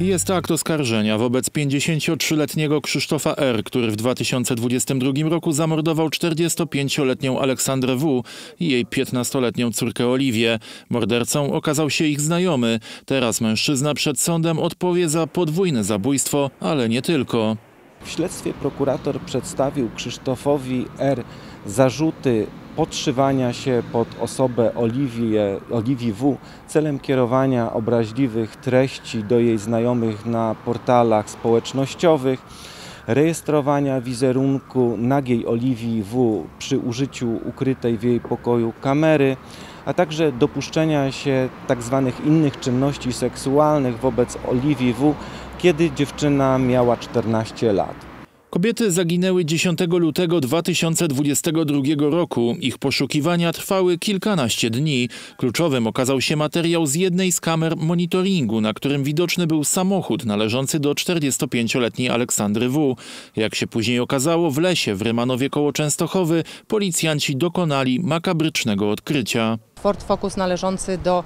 Jest akt oskarżenia wobec 53-letniego Krzysztofa R., który w 2022 roku zamordował 45-letnią Aleksandrę W. i jej 15-letnią córkę Oliwię. Mordercą okazał się ich znajomy. Teraz mężczyzna przed sądem odpowie za podwójne zabójstwo, ale nie tylko. W śledztwie prokurator przedstawił Krzysztofowi R. zarzuty podszywania się pod osobę Oliwii, W. celem kierowania obraźliwych treści do jej znajomych na portalach społecznościowych, rejestrowania wizerunku nagiej Oliwii W. przy użyciu ukrytej w jej pokoju kamery, a także dopuszczenia się tzw. innych czynności seksualnych wobec Oliwii W., kiedy dziewczyna miała 14 lat. Kobiety zaginęły 10 lutego 2022 roku. Ich poszukiwania trwały kilkanaście dni. Kluczowym okazał się materiał z jednej z kamer monitoringu, na którym widoczny był samochód należący do 45-letniej Aleksandry W. Jak się później okazało, w lesie w Rymanowie koło Częstochowy policjanci dokonali makabrycznego odkrycia. Ford Focus należący do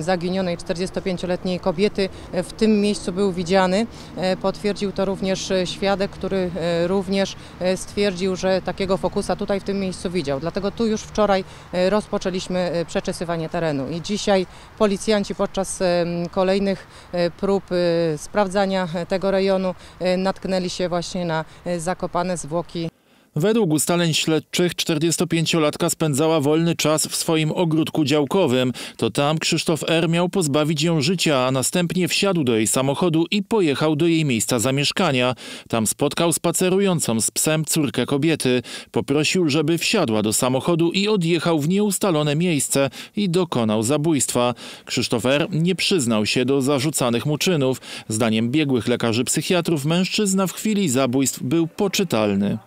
zaginionej 45-letniej kobiety w tym miejscu był widziany. E, potwierdził to również e, świadek, który e, również stwierdził, że takiego Focusa tutaj w tym miejscu widział. Dlatego tu już wczoraj rozpoczęliśmy przeczesywanie terenu i dzisiaj policjanci podczas kolejnych prób sprawdzania tego rejonu natknęli się właśnie na zakopane zwłoki Według ustaleń śledczych 45-latka spędzała wolny czas w swoim ogródku działkowym. To tam Krzysztof R. miał pozbawić ją życia, a następnie wsiadł do jej samochodu i pojechał do jej miejsca zamieszkania. Tam spotkał spacerującą z psem córkę kobiety. Poprosił, żeby wsiadła do samochodu i odjechał w nieustalone miejsce i dokonał zabójstwa. Krzysztof R. nie przyznał się do zarzucanych mu czynów. Zdaniem biegłych lekarzy psychiatrów mężczyzna w chwili zabójstw był poczytalny.